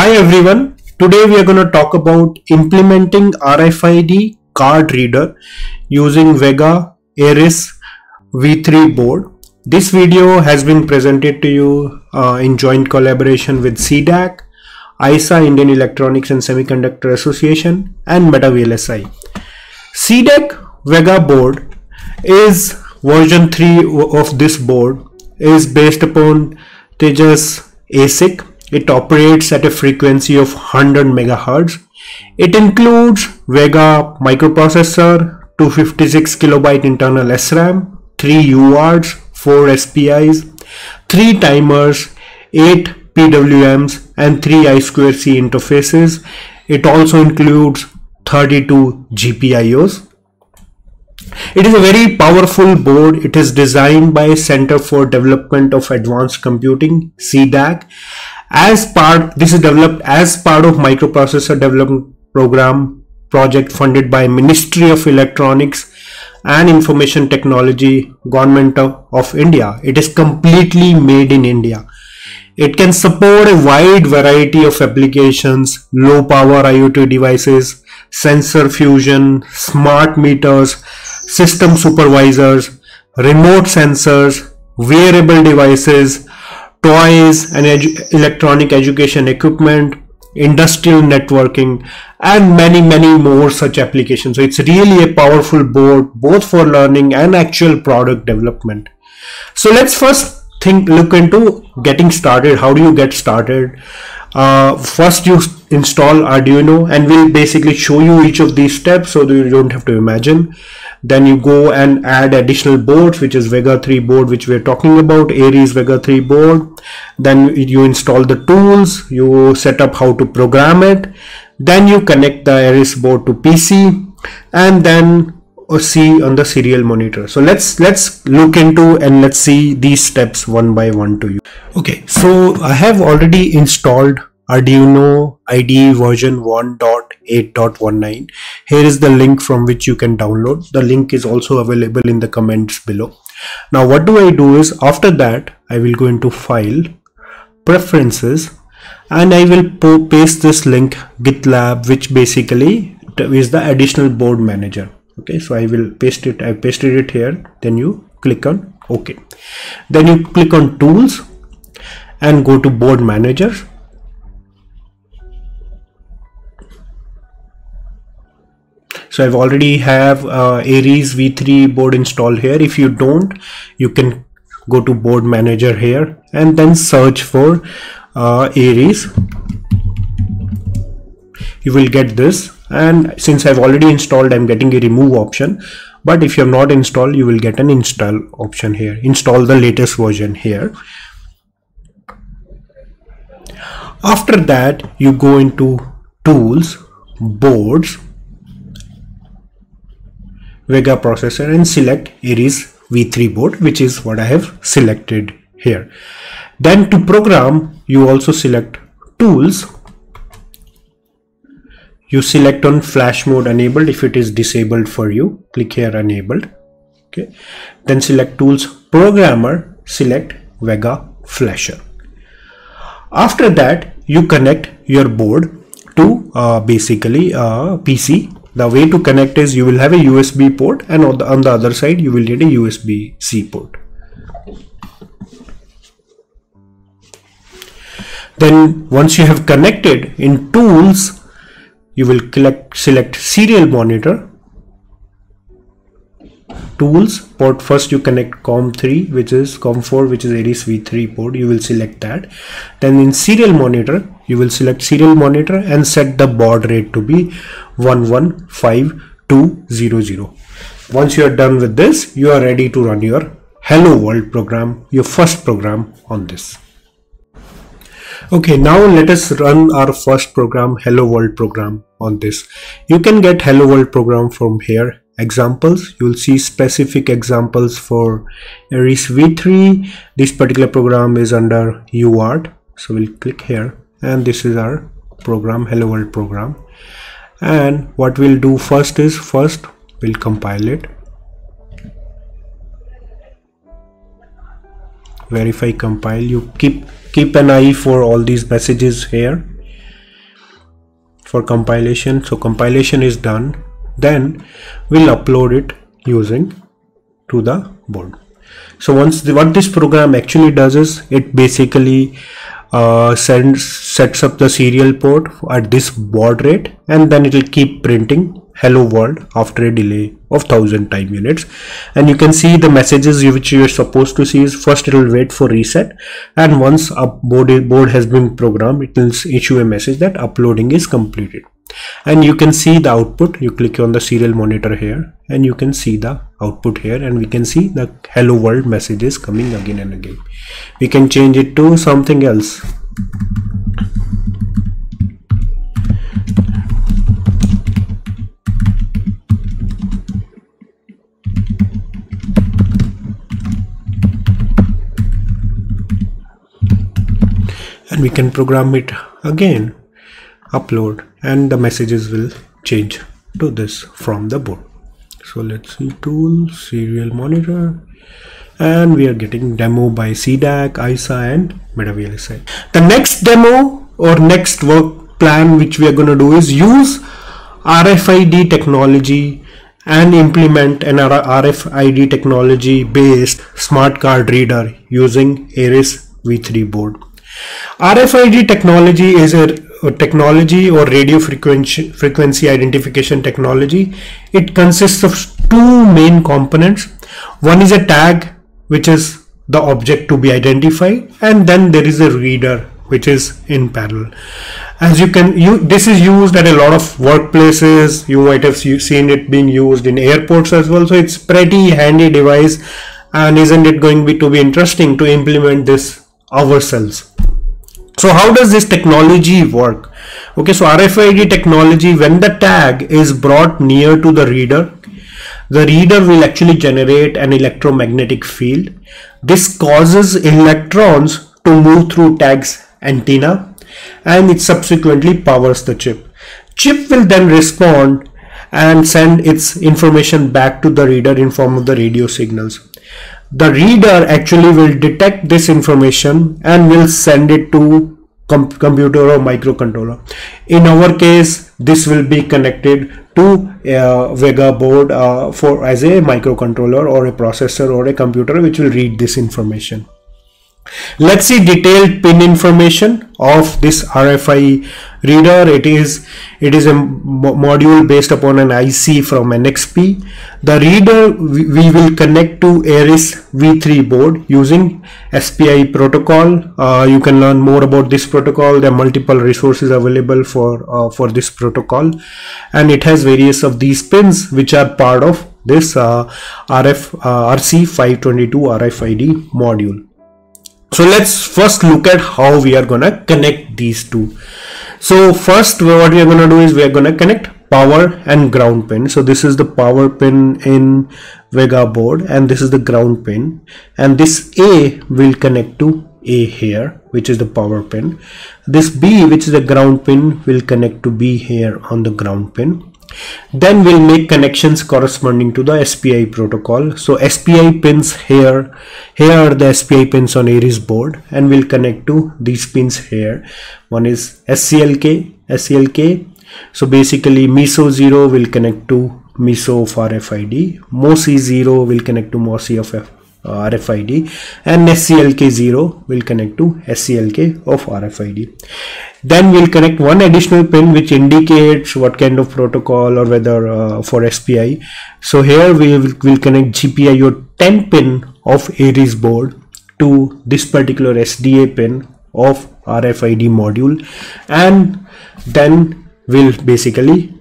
Hi everyone, today we are going to talk about implementing RFID card reader using Vega Aries V3 board. This video has been presented to you uh, in joint collaboration with CDAC, ISA Indian Electronics and Semiconductor Association and Meta VLSI. CDAC Vega board is version 3 of this board is based upon Tejas ASIC it operates at a frequency of 100 MHz. It includes Vega microprocessor, 256 kilobyte internal SRAM, 3 UARTs, 4 SPIs, 3 timers, 8 PWMs and 3 I2C interfaces. It also includes 32 GPIOs. It is a very powerful board. It is designed by Center for Development of Advanced Computing, CDAC, as part this is developed as part of microprocessor development program project funded by ministry of electronics and information technology government of, of india. It is completely made in india. It can support a wide variety of applications low power iot devices sensor fusion smart meters system supervisors remote sensors wearable devices toys and edu electronic education equipment, industrial networking, and many, many more such applications. So it's really a powerful board both for learning and actual product development. So let's first think, look into getting started. How do you get started? Uh, first you install Arduino and we'll basically show you each of these steps so that you don't have to imagine. Then you go and add additional boards which is vega 3 board which we're talking about aries vega 3 board. Then you install the tools you set up how to program it. Then you connect the aries board to pc and then uh, see on the serial monitor. So let's let's look into and let's see these steps one by one to you. Okay so i have already installed Arduino IDE version 1.8.19. Here is the link from which you can download. The link is also available in the comments below. Now what do I do is after that I will go into file preferences and I will paste this link GitLab which basically is the additional board manager. Okay, so I will paste it. I pasted it here. Then you click on OK. Then you click on tools and go to board manager so I've already have uh, Aries v3 board installed here. If you don't you can go to board manager here and then search for uh, Aries. You will get this. And since I've already installed I'm getting a remove option. But if you have not installed you will get an install option here. Install the latest version here. After that you go into tools boards Vega processor and select Aries V3 board which is what I have selected here. Then to program you also select tools. You select on flash mode enabled if it is disabled for you click here enabled okay then select tools programmer select Vega flasher. After that you connect your board to uh, basically uh, PC the way to connect is you will have a USB port and on the, on the other side you will need a USB-C port. Then once you have connected in tools, you will select, select serial monitor tools. Port first you connect com3 which is com4 which is aries v3 port. You will select that. Then in serial monitor you will select serial monitor and set the baud rate to be 115200 once you are done with this you are ready to run your hello world program your first program on this. Okay now let us run our first program hello world program on this. You can get hello world program from here examples. You'll see specific examples for Aries v3 this particular program is under UART so we'll click here. And this is our program hello world program. And what we'll do first is first we'll compile it. Verify compile. You keep keep an eye for all these messages here. For compilation. So compilation is done then we'll upload it using to the board. So once the, what this program actually does is it basically uh, sends sets up the serial port at this baud rate and then it will keep printing hello world after a delay of 1000 time units and you can see the messages which you are supposed to see is first it will wait for reset and once a board, board has been programmed it will issue a message that uploading is completed and you can see the output. You click on the serial monitor here and you can see the output here and we can see the hello world messages coming again and again. We can change it to something else. And we can program it again upload and the messages will change to this from the board so let's see tool serial monitor and we are getting demo by CDAC, ISA and MetaVLSI. The next demo or next work plan which we are going to do is use RFID technology and implement an RFID technology based smart card reader using Aries V3 board. RFID technology is a, technology or radio frequency, frequency identification technology. It consists of two main components. One is a tag, which is the object to be identified, and then there is a reader, which is in parallel. As you can, you this is used at a lot of workplaces. You might have seen it being used in airports as well. So it's pretty handy device, and isn't it going to be, to be interesting to implement this ourselves? So how does this technology work? Okay, so RFID technology, when the tag is brought near to the reader, the reader will actually generate an electromagnetic field. This causes electrons to move through tag's antenna and it subsequently powers the chip. Chip will then respond and send its information back to the reader in form of the radio signals the reader actually will detect this information and will send it to com computer or microcontroller. In our case this will be connected to a vega board uh, for as a microcontroller or a processor or a computer which will read this information let's see detailed pin information of this RFI reader. It is it is a module based upon an IC from NXP the reader we, will connect to Aries V3 board using SPI protocol. Uh, you can learn more about this protocol. There are multiple resources available for uh, for this protocol. And it has various of these pins which are part of this uh, RF uh, RC522 RFID module so let's first look at how we are gonna connect these two. So first what we are gonna do is we are gonna connect power and ground pin. So this is the power pin in vega board and this is the ground pin. And this a will connect to a here which is the power pin. This b which is the ground pin will connect to b here on the ground pin then we'll make connections corresponding to the SPI protocol. So SPI pins here, here are the SPI pins on Aries board and we'll connect to these pins here. One is SCLK, SCLK. So basically MISO 0 will connect to MISO of RFID, MOSI 0 will connect to MOSI of RFID and SCLK0 will connect to SCLK of RFID. Then we'll connect one additional pin which indicates what kind of protocol or whether uh, for SPI. So here we will we'll connect GPIO 10 pin of Aries board to this particular SDA pin of RFID module and then we'll basically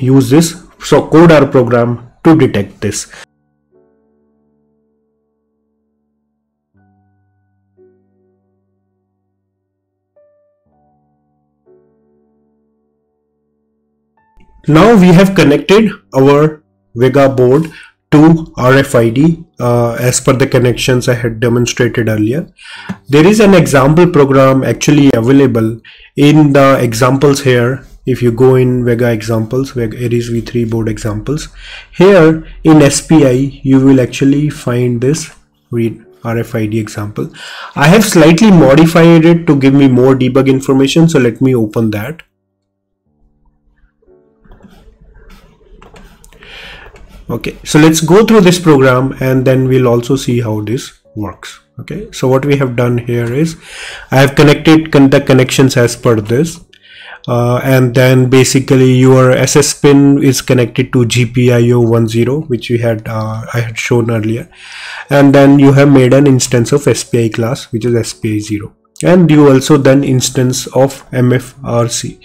use this so code our program to detect this. Now we have connected our Vega board to RFID uh, as per the connections I had demonstrated earlier. There is an example program actually available in the examples here. If you go in Vega examples, Vega Aries V3 board examples, here in SPI you will actually find this read RFID example. I have slightly modified it to give me more debug information. So let me open that okay so let's go through this program and then we'll also see how this works. Okay so what we have done here is I have connected the connections as per this. Uh, and then basically your SS pin is connected to GPIO10 which we had uh, I had shown earlier. And then you have made an instance of SPI class which is SPI0 and you also then instance of MFRC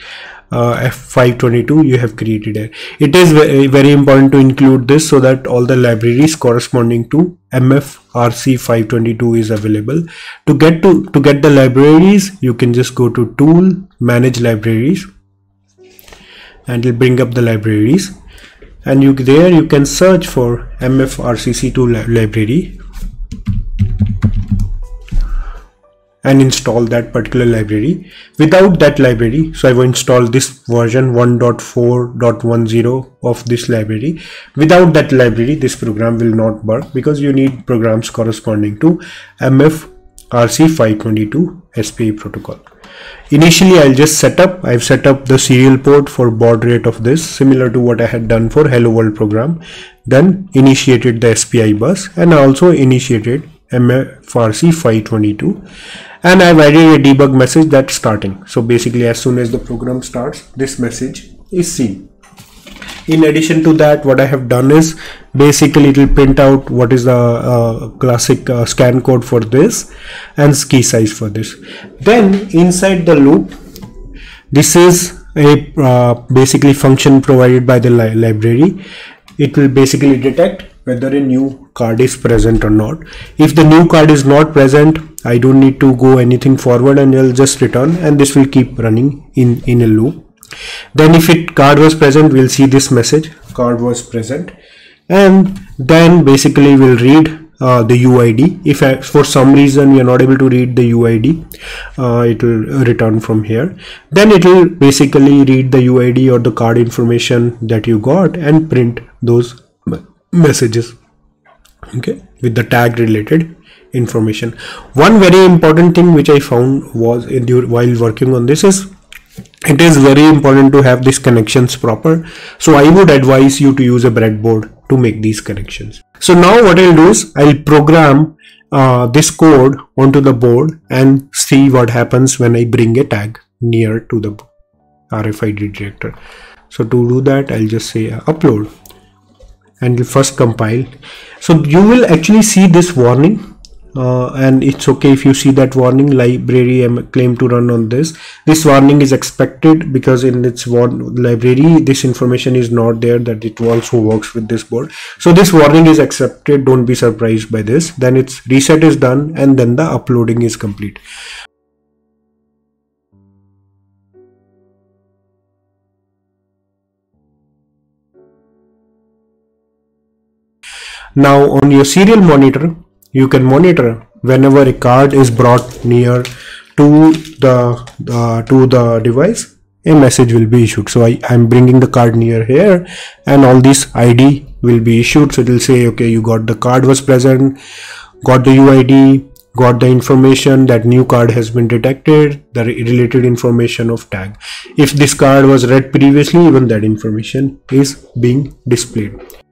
Uh, F522 you have created it. It is very, very important to include this so that all the libraries corresponding to MFRC522 is available. To get to, to get the libraries, you can just go to tool, manage libraries and it'll bring up the libraries and you there you can search for MFRCC2 li library and install that particular library. Without that library so i will install this version 1.4.10 of this library. Without that library this program will not work because you need programs corresponding to mfrc522 spi protocol. Initially i'll just set up i've set up the serial port for baud rate of this similar to what i had done for hello world program then initiated the spi bus and also initiated mfrc522 and I've added a debug message that's starting. So basically as soon as the program starts, this message is seen. In addition to that, what I have done is basically it will print out what is the uh, classic uh, scan code for this and key size for this. Then inside the loop, this is a uh, basically function provided by the li library. It will basically detect whether a new card is present or not. If the new card is not present, I don't need to go anything forward and I'll just return and this will keep running in, in a loop. Then if it card was present, we'll see this message, card was present. And then basically we'll read uh, the UID. If I, for some reason we are not able to read the UID, uh, it will return from here. Then it will basically read the UID or the card information that you got and print those messages okay with the tag related information. One very important thing which i found was in the, while working on this is it is very important to have these connections proper. So i would advise you to use a breadboard to make these connections. So now what i'll do is i'll program uh, this code onto the board and see what happens when i bring a tag near to the rfid detector so to do that i'll just say uh, upload and you first compile. So you will actually see this warning uh, and it's okay if you see that warning. Library claim to run on this. This warning is expected because in its one library this information is not there that it also works with this board. So this warning is accepted. Don't be surprised by this. Then its reset is done and then the uploading is complete Now on your serial monitor, you can monitor whenever a card is brought near to the uh, to the device a message will be issued. So I, i'm bringing the card near here and all this id will be issued. So it will say okay you got the card was present got the uid got the information that new card has been detected the related information of tag. If this card was read previously even that information is being displayed